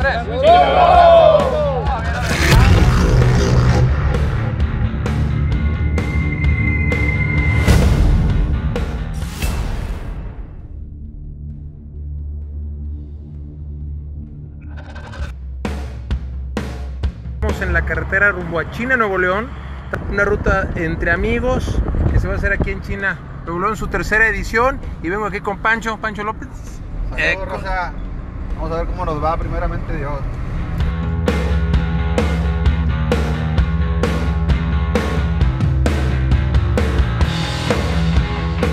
tres. Estamos en la carretera rumbo a China, Nuevo León. Una ruta entre amigos que se va a hacer aquí en China, Nuevo León, su tercera edición. Y vengo aquí con Pancho, Pancho López. Eh, Saludos, raza. Vamos a ver cómo nos va primeramente Dios.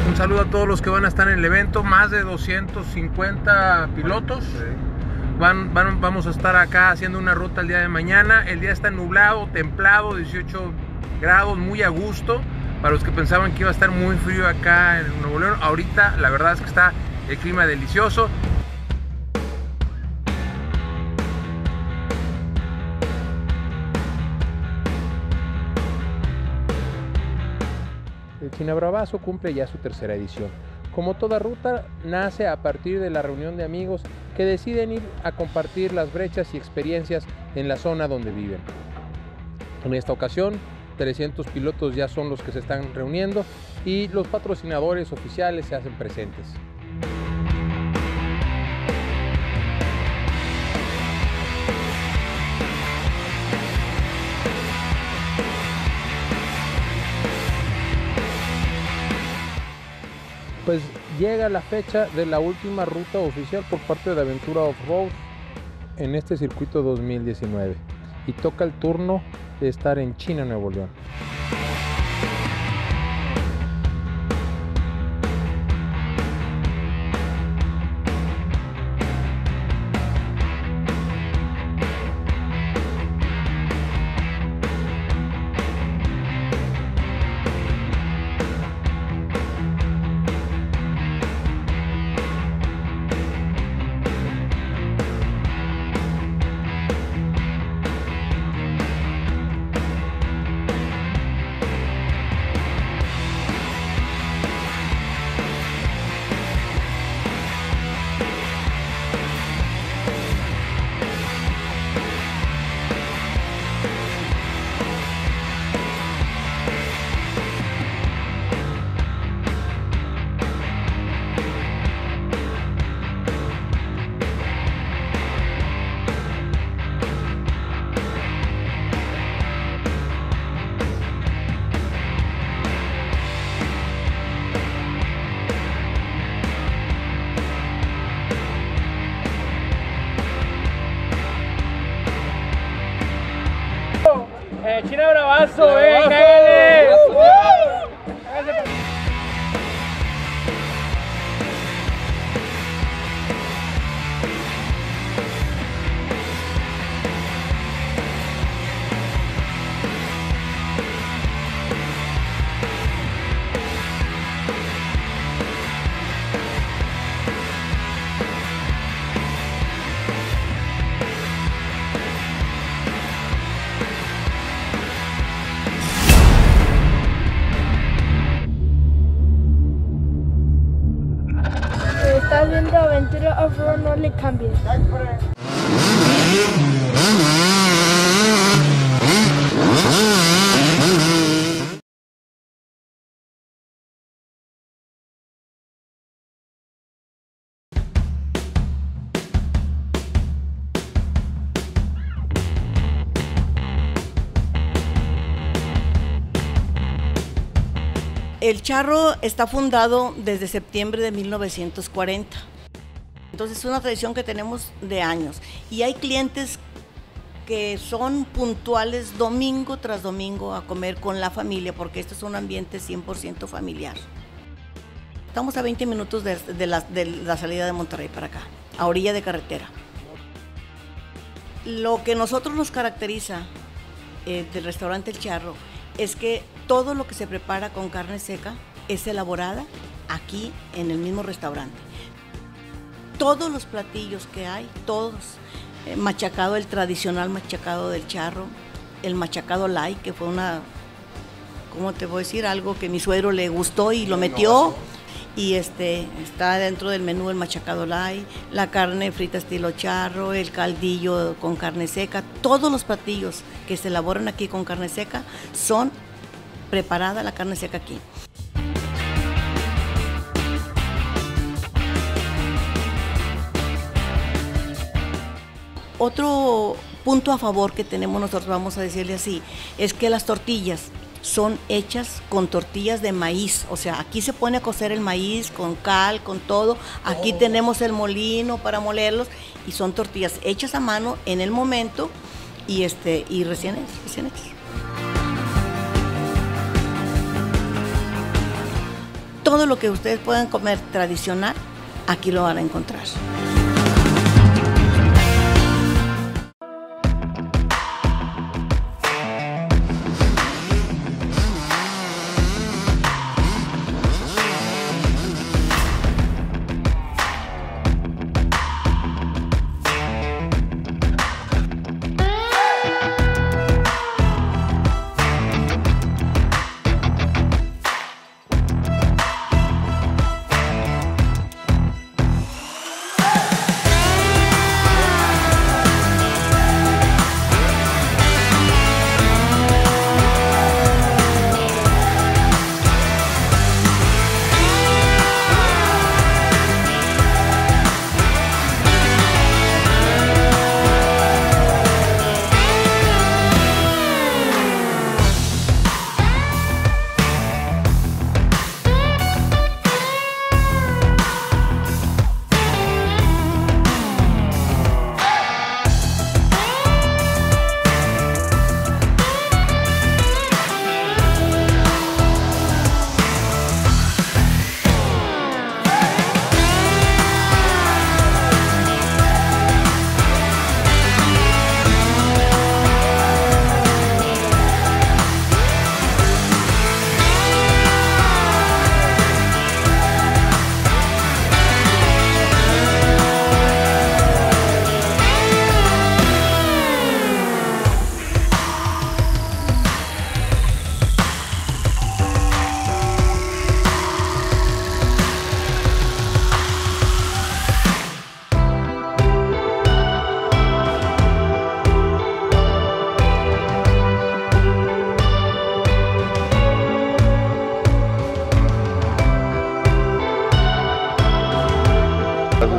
Un saludo a todos los que van a estar en el evento, más de 250 pilotos. Van, van- vamos a estar acá haciendo una ruta el día de mañana. El día está nublado, templado, 18 grados, muy a gusto. Para los que pensaban que iba a estar muy frío acá en Nuevo León, ahorita la verdad es que está el clima delicioso. Bravazo cumple ya su tercera edición. Como toda ruta, nace a partir de la reunión de amigos que deciden ir a compartir las brechas y experiencias en la zona donde viven. En esta ocasión, 300 pilotos ya son los que se están reuniendo y los patrocinadores oficiales se hacen presentes. Pues llega la fecha de la última ruta oficial por parte de Aventura Off-Road en este circuito 2019 y toca el turno de estar en China, Nuevo León. El charro está fundado desde septiembre de 1940. Entonces es una tradición que tenemos de años. Y hay clientes que son puntuales domingo tras domingo a comer con la familia, porque este es un ambiente 100% familiar. Estamos a 20 minutos de, la salida de Monterrey para acá, a orilla de carretera. Lo que nosotros nos caracteriza eh, del restaurante El Charro es que todo lo que se prepara con carne seca es elaborada aquí en el mismo restaurante. Todos los platillos que hay, todos, eh, machacado, el tradicional machacado del charro, el machacado light, que fue una, ¿cómo te voy a decir? Algo que mi suegro le gustó y lo metió. y este está dentro del menú el machacado light, la carne frita estilo charro, el caldillo con carne seca, todos los platillos que se elaboran aquí con carne seca son preparada la carne seca aquí. Otro punto a favor que tenemos nosotros, vamos a decirle así, es que las tortillas son hechas con tortillas de maíz. O sea, aquí se pone a cocer el maíz con cal, con todo. Aquí tenemos el molino para molerlos y son tortillas hechas a mano en el momento y, este, y recién, recién hechas. Todo lo que ustedes puedan comer tradicional, aquí lo van a encontrar.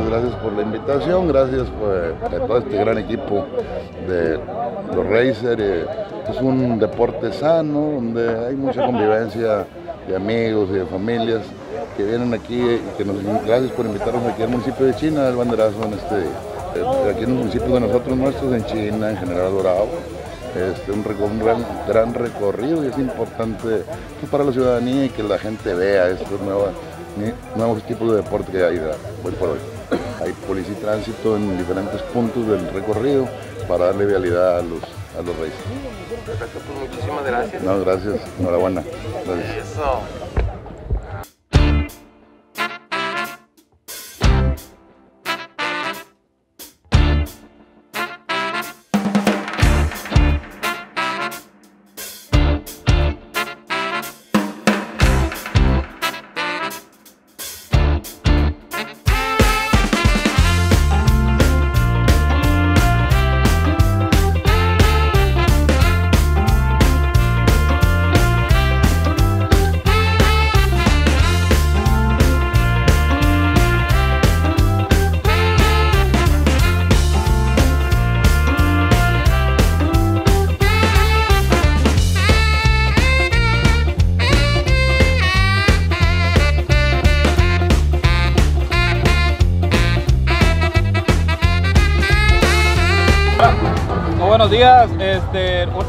Gracias, por la invitación, gracias por, a todo este gran equipo de los Racers. eh, Es un deporte sano, donde hay mucha convivencia de amigos y de familias que vienen aquí y que nos gracias por invitarnos aquí al municipio de China, el banderazo en este, eh, aquí en los municipios de nosotros nuestros, en China, en General Dorado. Este, un, gran, recorrido y es importante pues, para la ciudadanía y que la gente vea estos nuevos, nuevos tipos de deporte que hay hoy por hoy. Hay policía y tránsito en diferentes puntos del recorrido para darle vialidad a los, a los reyes. Perfecto, pues muchísimas gracias. No, gracias, enhorabuena. Gracias. Eso.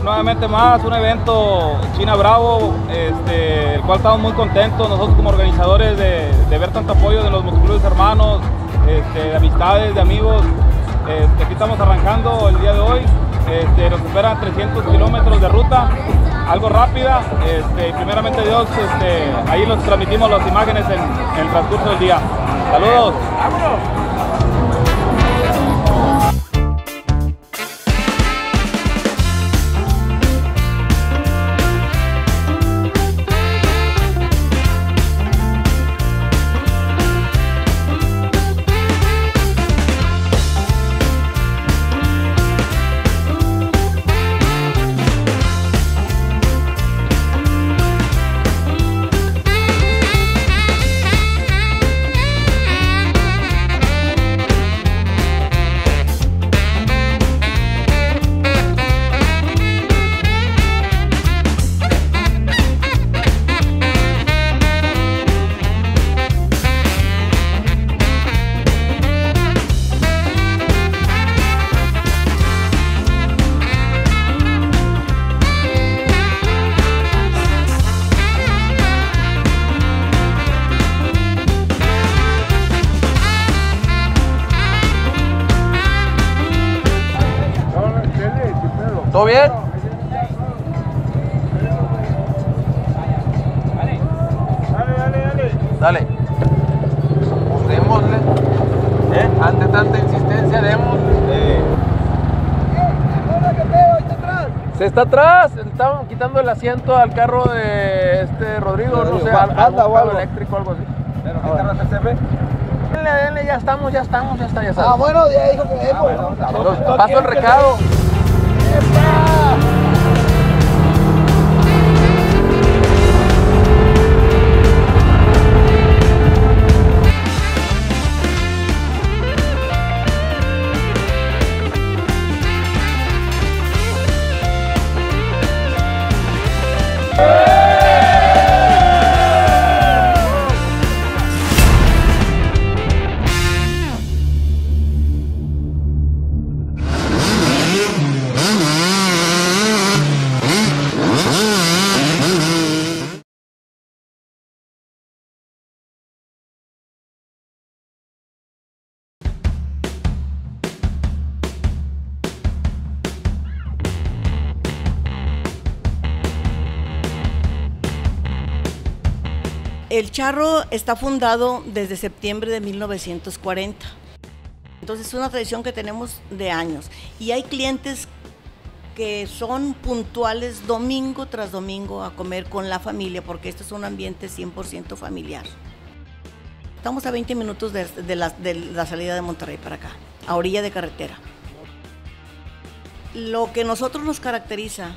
Nuevamente más un evento China Bravo, este, el cual estamos muy contentos nosotros como organizadores de, ver tanto apoyo de los motoclubes hermanos, este, de amistades, de amigos. Este, aquí estamos arrancando el día de hoy, nos esperan 300 kilómetros de ruta, algo rápida. Primeramente Dios, ahí los transmitimos las imágenes en, en el transcurso del día. Saludos. ¿Todo bien? Dale. Pues démosle. ¿Eh? Ante tanta insistencia, démosle. Se está atrás, estaban quitando el asiento al carro de este Rodrigo, no sé, al, anda o algo. eléctrico o algo así. ¿Pero qué el CF? Denle, denle, ya estamos, ya estamos, ya está, ya está. Ah, bueno, ya dijo que demos. Entonces, paso el recado. El charro está fundado desde septiembre de 1940. Entonces es una tradición que tenemos de años. Y hay clientes que son puntuales domingo tras domingo a comer con la familia, porque este es un ambiente 100% familiar. Estamos a 20 minutos de, la salida de Monterrey para acá, a orilla de carretera. Lo que nosotros nos caracteriza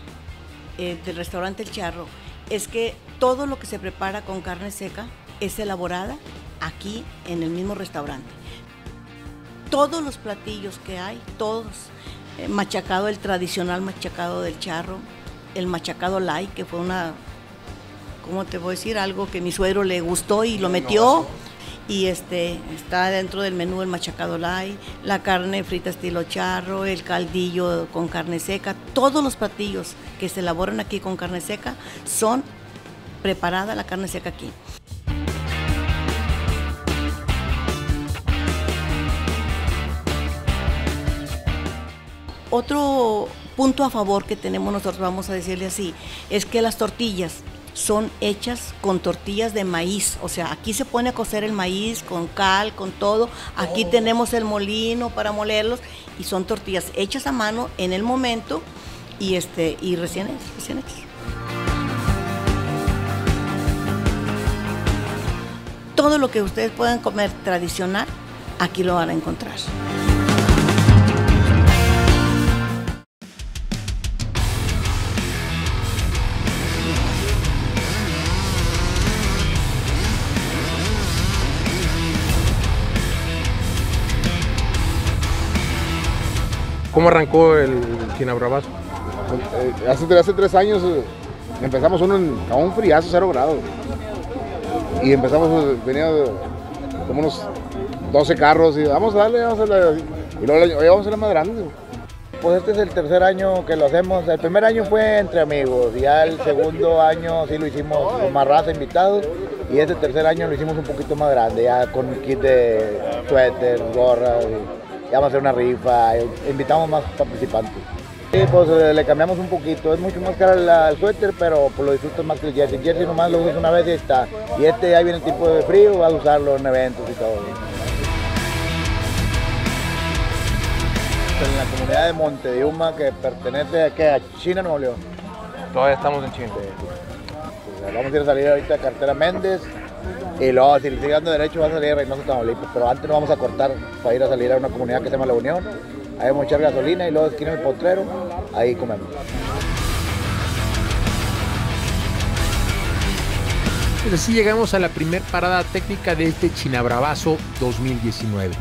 eh, del restaurante El Charro es que todo lo que se prepara con carne seca es elaborada aquí en el mismo restaurante. Todos los platillos que hay, todos, eh, machacado, el tradicional machacado del charro, el machacado light, que fue una, ¿cómo te voy a decir? Algo que mi suegro le gustó y lo metió. Y este está dentro del menú el machacado light, la carne frita estilo charro, el caldillo con carne seca. Todos los platillos que se elaboran aquí con carne seca son preparada la carne seca aquí. Otro punto a favor que tenemos nosotros, vamos a decirle así, es que las tortillas son hechas con tortillas de maíz. O sea, aquí se pone a cocer el maíz con cal, con todo. Aquí tenemos el molino para molerlos y son tortillas hechas a mano en el momento y, este, y recién hechas. Recién hechas. Todo lo que ustedes puedan comer tradicional, aquí lo van a encontrar. ¿Cómo arrancó el Chinabravazo? Eh, hace, hace tres años eh, empezamos uno en, a un friazo, cero grados. Y empezamos, venía como unos 12 carros y vamos a darle, vamos a darle. Y luego vamos a hacerle más grande. Pues este es el tercer año que lo hacemos. El primer año fue entre amigos, ya el segundo año sí lo hicimos con más raza invitados. Y este tercer año lo hicimos un poquito más grande, ya con kit de suéter, gorras. Ya vamos a hacer una rifa, invitamos más participantes. Sí, pues eh, le cambiamos un poquito. Es mucho más caro el, el suéter, pero pues, lo disfrutas más que el jersey. El jersey nomás lo usas una vez y está. Y este ya viene el tipo de frío, vas a usarlo en eventos y todo. En la comunidad de Monte de Yuma, que pertenece ¿qué? a China, Nuevo León. Todavía estamos en China. Pues, vamos a ir a salir ahorita a Cartera Méndez. Y luego, si le sigue dando derecho, va a salir a Reynosa, Tamaulipas. Pero antes nos vamos a cortar para ir a salir a una comunidad que se llama La Unión. Ahí vamos a echar gasolina y luego esquina el potrero. Ahí comemos. Pues así llegamos a la primer parada técnica de este Chinabravazo 2019.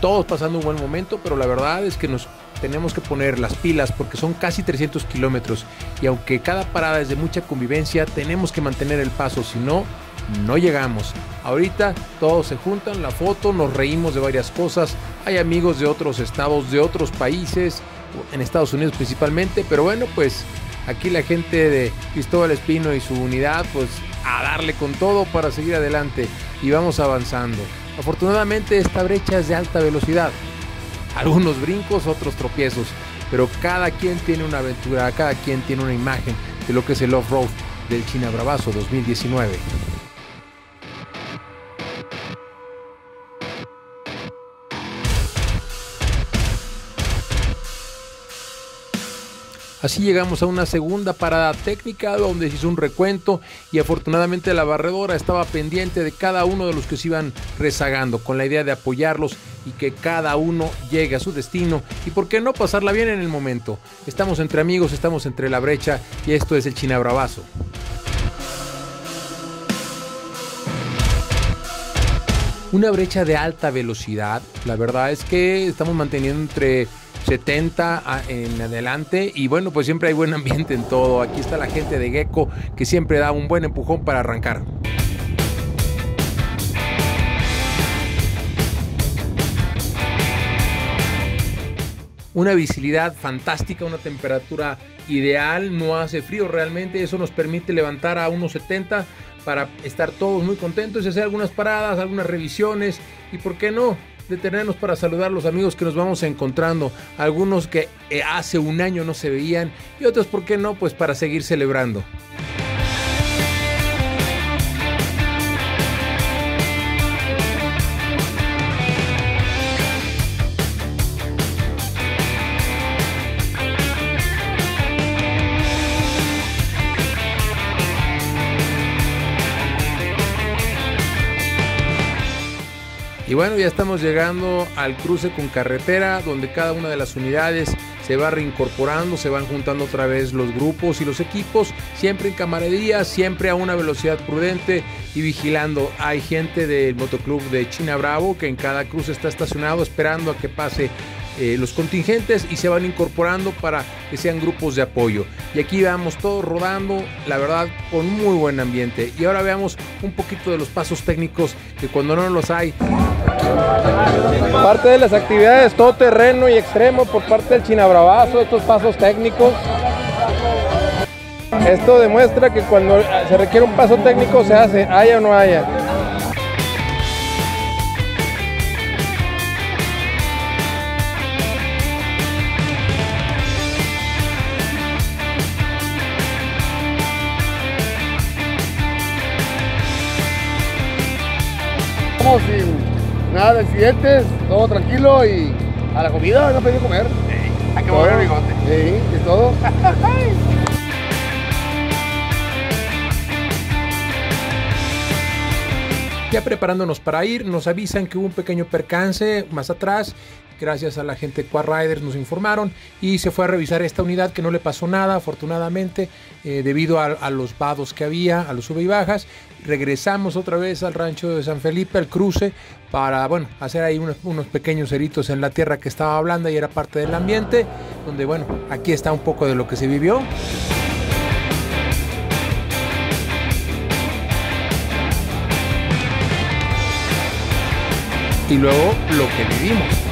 Todos pasando un buen momento, pero la verdad es que nos tenemos que poner las pilas porque son casi 300 kilómetros y aunque cada parada es de mucha convivencia, tenemos que mantener el paso, si no, no llegamos. Ahorita todos se juntan, la foto, nos reímos de varias cosas, hay amigos de otros estados, de otros países, en Estados Unidos principalmente, pero bueno, pues aquí la gente de Cristóbal Espino y su unidad, pues a darle con todo para seguir adelante y vamos avanzando. Afortunadamente esta brecha es de alta velocidad. Algunos brincos, otros tropiezos. pero cada quien tiene una aventura, cada quien tiene una imagen de lo que es el off-road del China Bravazo 2019. Así llegamos a una segunda parada técnica donde se hizo un recuento y afortunadamente la barredora estaba pendiente de cada uno de los que se iban rezagando con la idea de apoyarlos y que cada uno llegue a su destino y por qué no pasarla bien en el momento. Estamos entre amigos, estamos entre la brecha y esto es el China Bravazo. Una brecha de alta velocidad, la verdad es que estamos manteniendo entre 70 en adelante. Y bueno pues siempre hay buen ambiente en todo. Aquí está la gente de Gecko que siempre da un buen empujón para arrancar. Una visibilidad fantástica una temperatura ideal. No hace frío realmente. Eso nos permite levantar a unos 70 para estar todos muy contentos y hacer algunas paradas algunas revisiones. Y por qué no detenernos para saludar a los amigos que nos vamos encontrando, algunos que eh, hace un año no se veían y otros, ¿por qué no? Pues para seguir celebrando. Y bueno, ya estamos llegando al cruce con carretera, donde cada una de las unidades se va reincorporando, se van juntando otra vez los grupos y los equipos, siempre en camaradería, siempre a una velocidad prudente y vigilando. Hay gente del motoclub de China Bravo que en cada cruce está estacionado esperando a que pase eh, los contingentes y se van incorporando para que sean grupos de apoyo. Y aquí vamos todos rodando, la verdad, con muy buen ambiente. Y ahora veamos un poquito de los pasos técnicos que cuando no los hay. Parte de las actividades todo terreno y extremo por parte del Chinabravazo, estos pasos técnicos. Esto demuestra que cuando se requiere un paso técnico se hace, haya o no haya. Sin nada de accidentes, todo tranquilo y a la comida no pedí comer. hay que mover el bigote. Sí, y todo. Ya preparándonos para ir, nos avisan que hubo un pequeño percance más atrás. Gracias a la gente de Quad Riders nos informaron y se fue a revisar esta unidad que no le pasó nada, afortunadamente, eh, debido a, los vados que había, a los sube y bajas. Regresamos otra vez al rancho de San Felipe, al cruce, para bueno, hacer ahí unos, pequeños ceritos en la tierra que estaba blanda y era parte del ambiente, donde bueno, aquí está un poco de lo que se vivió. y luego lo que vivimos.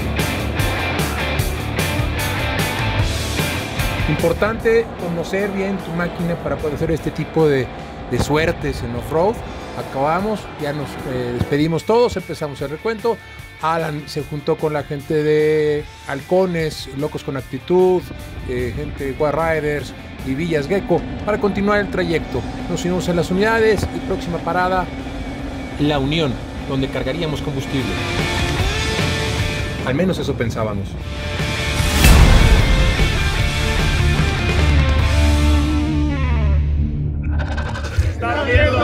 Importante conocer bien tu máquina para poder hacer este tipo de, suertes en off-road. Acabamos, ya nos eh, despedimos todos, empezamos el recuento. Alan se juntó con la gente de Halcones, Locos con Actitud, eh, gente de Riders y Villas Gecko para continuar el trayecto. Nos unimos en las unidades y próxima parada, La Unión donde cargaríamos combustible. Al menos eso pensábamos. Está viendo,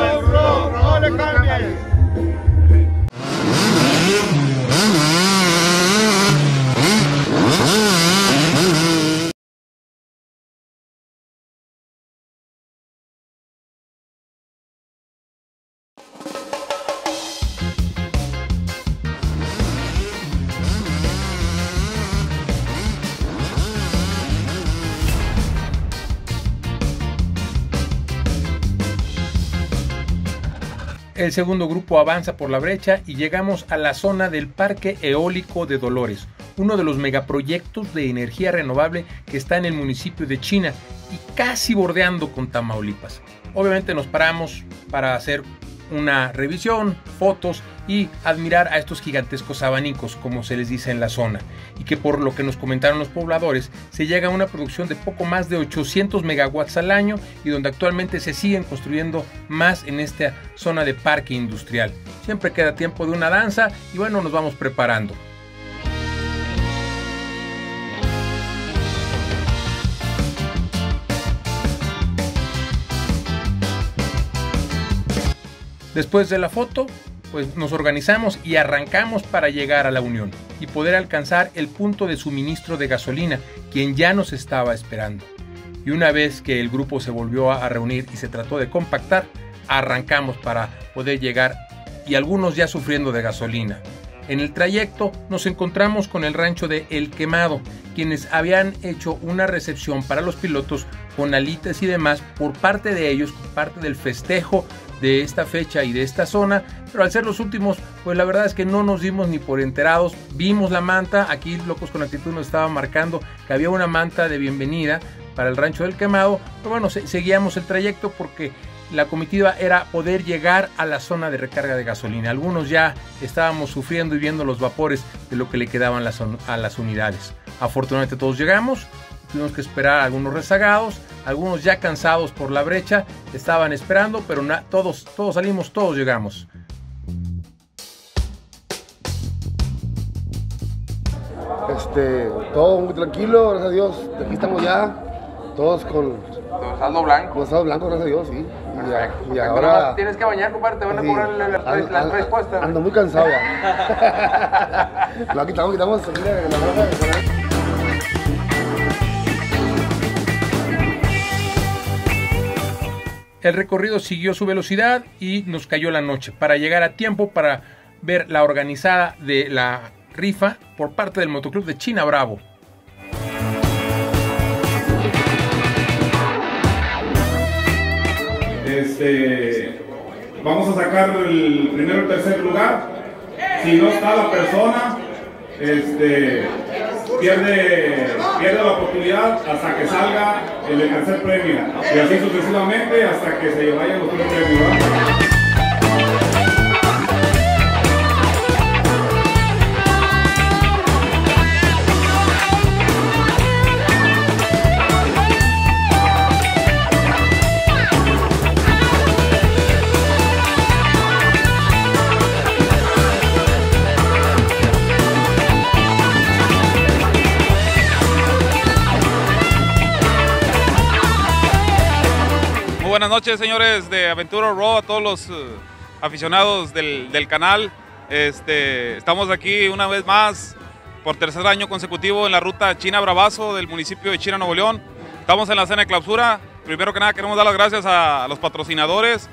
El segundo grupo avanza por la brecha y llegamos a la zona del Parque Eólico de Dolores, uno de los megaproyectos de energía renovable que está en el municipio de China y casi bordeando con Tamaulipas. Obviamente nos paramos para hacer una revisión, fotos y admirar a estos gigantescos abanicos, como se les dice en la zona, y que por lo que nos comentaron los pobladores, se llega a una producción de poco más de 800 megawatts al año y donde actualmente se siguen construyendo más en esta zona de parque industrial. Siempre queda tiempo de una danza y bueno, nos vamos preparando. Después de la foto, pues nos organizamos y arrancamos para llegar a la Unión y poder alcanzar el punto de suministro de gasolina, quien ya nos estaba esperando. Y una vez que el grupo se volvió a reunir y se trató de compactar, arrancamos para poder llegar y algunos ya sufriendo de gasolina. En el trayecto nos encontramos con el rancho de El Quemado, quienes habían hecho una recepción para los pilotos con alitas y demás por parte de ellos, por parte del festejo de esta fecha y de esta zona, pero al ser los últimos, pues la verdad es que no nos dimos ni por enterados, vimos la manta, aquí Locos con Actitud nos estaba marcando que había una manta de bienvenida para el rancho del quemado, pero bueno, seguíamos el trayecto porque la comitiva era poder llegar a la zona de recarga de gasolina. Algunos ya estábamos sufriendo y viendo los vapores de lo que le quedaban a las unidades. Afortunadamente todos llegamos, tuvimos que esperar a algunos rezagados, algunos ya cansados por la brecha, estaban esperando, pero todos, todos salimos, todos llegamos. Este, todo muy tranquilo, gracias a Dios. Aquí estamos ya, todos con. saldo blanco. Con saldo blanco, gracias a Dios, sí. Y, ahora. Tienes que bañar, compadre, te van a cobrar la, respuesta. Ando muy cansado ya. Lo quitamos, quitamos. Mira, la El recorrido siguió su velocidad y nos cayó la noche para llegar a tiempo para ver la organizada de la rifa por parte del motoclub de China Bravo. Este, vamos a sacar el primero y tercer lugar. Si no está la persona, este, pierde, pierde la oportunidad hasta que salga el tercer premio. Y así sucesivamente hasta que se vayan los tres premios. Buenas noches, señores de Aventura Raw, a todos los uh, aficionados del, canal. Este, estamos aquí una vez más por tercer año consecutivo en la ruta China Bravazo del municipio de China, Nuevo León. Estamos en la cena de clausura. Primero que nada queremos dar las gracias a, los patrocinadores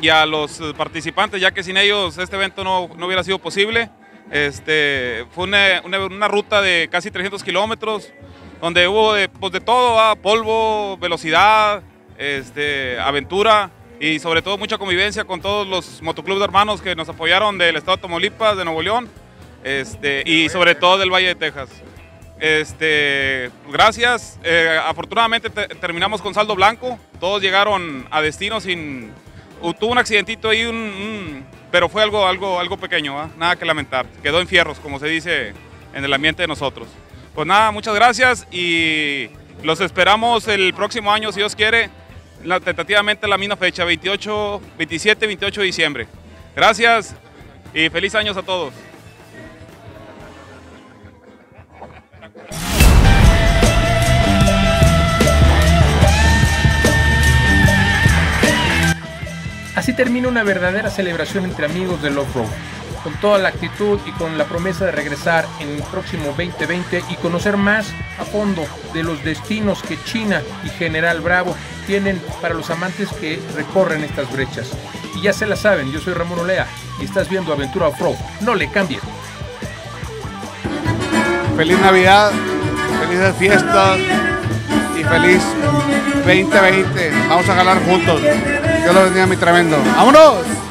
y a los uh, participantes, ya que sin ellos este evento no, hubiera sido posible. Este, fue una, ruta de casi 300 kilómetros, donde hubo de, pues de todo, polvo, velocidad, este, aventura y sobre todo mucha convivencia con todos los motoclubs de hermanos que nos apoyaron del estado de Tamaulipas, de Nuevo León este, y sobre todo del Valle de Texas. Este, gracias, eh, afortunadamente terminamos con saldo blanco, todos llegaron a destino sin... Tuvo un accidentito ahí, un, pero fue algo, algo, algo pequeño, nada que lamentar. Quedó en fierros, como se dice en el ambiente de nosotros. Pues nada, muchas gracias y los esperamos el próximo año, si Dios quiere, la, tentativamente la misma fecha, 28, 27, 28 de diciembre. Gracias y feliz años a todos. Así termina una verdadera celebración entre amigos del off-road con toda la actitud y con la promesa de regresar en el próximo 2020 y conocer más a fondo de los destinos que China y General Bravo tienen para los amantes que recorren estas brechas. Y ya se la saben, yo soy Ramón Olea y estás viendo Aventura Off-Road. No le cambien. Feliz Navidad, felices fiestas y feliz 2020. Vamos a ganar juntos. Dios lo bendiga mi tremendo. ¡Vámonos!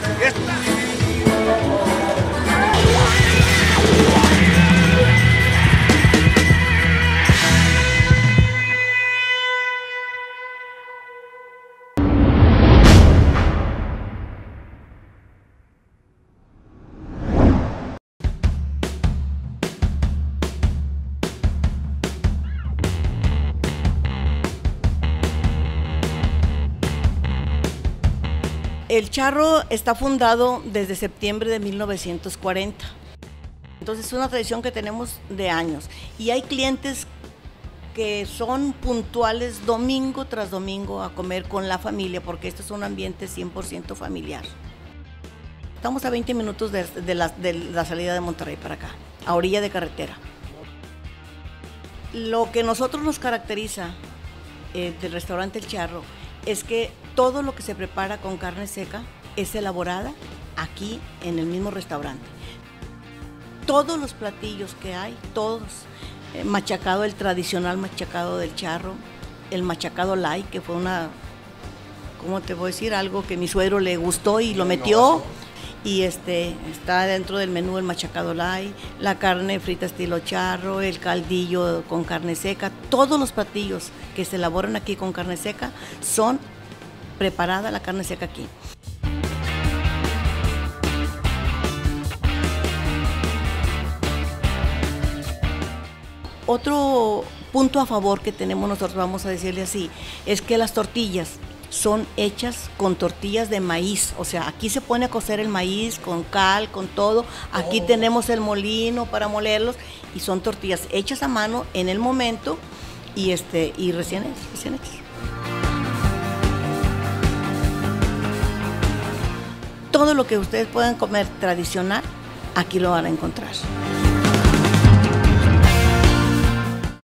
El charro está fundado desde septiembre de 1940. Entonces es una tradición que tenemos de años. Y hay clientes que son puntuales domingo tras domingo a comer con la familia, porque este es un ambiente 100% familiar. Estamos a 20 minutos de, la salida de Monterrey para acá, a orilla de carretera. Lo que nosotros nos caracteriza eh, del restaurante El Charro es que todo lo que se prepara con carne seca es elaborada aquí en el mismo restaurante. Todos los platillos que hay, todos, eh, machacado, el tradicional machacado del charro, el machacado light, que fue una, ¿cómo te voy a decir? Algo que mi suegro le gustó y lo metió. Y este, está dentro del menú el machacado light, la carne frita estilo charro, el caldillo con carne seca. Todos los platillos que se elaboran aquí con carne seca son preparada la carne seca aquí. Otro punto a favor que tenemos nosotros, vamos a decirle así, es que las tortillas son hechas con tortillas de maíz. O sea, aquí se pone a cocer el maíz con cal, con todo. Aquí tenemos el molino para molerlos y son tortillas hechas a mano en el momento y, este, y recién. Recién hechas. Todo lo que ustedes puedan comer tradicional, aquí lo van a encontrar.